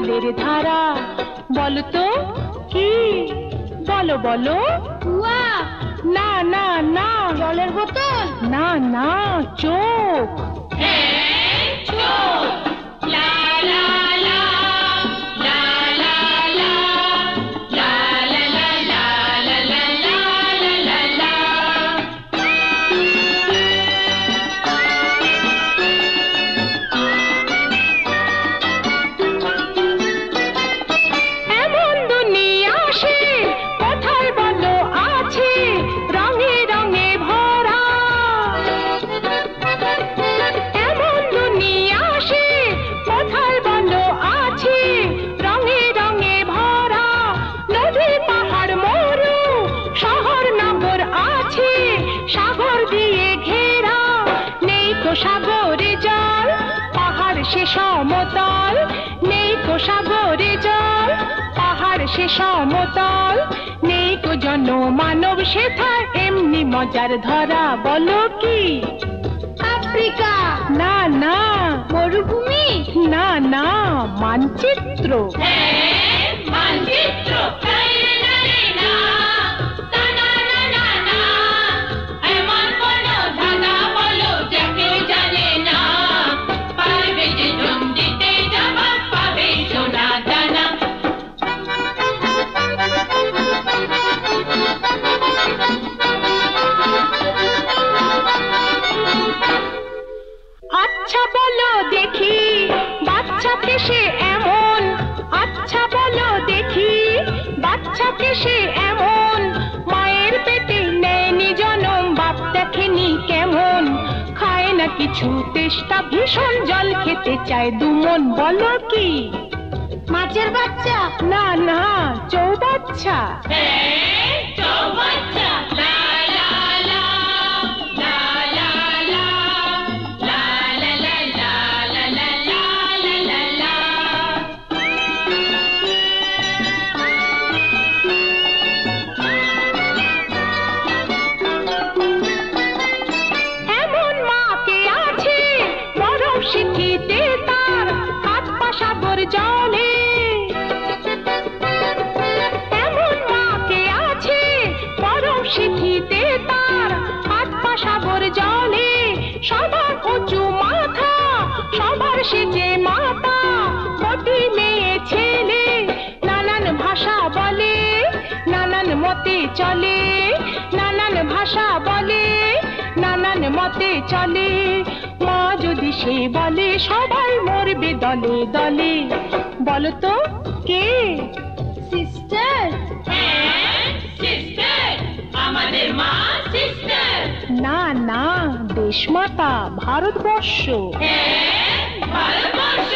জলের ধারা। বলতো কি? বলো বলো। কুয়া না না না। জলের বোতল? না না চোখ। এমন সে সমতল নেই কো সাগরে জল। পাহাড় সে সমতল নেই কো জন মানব সেথা এমনি মজার ধরা বলো কি? আফ্রিকা। না না। মরুভূমি। না না মানচিত্র। আচ্ছা কিছু তেষ্টা ভীষণ জল খেতে চায় দুমন বলো কি? মাছের বাচ্চা? না না চৌবাচ্চা। এমন কোটি মেয়ে ছেলে নানান ভাষা বলে নানান মতে চলে নানান ভাষা বলে নানান মতে চলে। মা যদি সে বলে সবাই মরবে দলে দলে। বলতো কে? সিস্টার আমাদের মা সিস্টার না না দেশমাতা ভারতবর্ষ। ভারতবর্ষ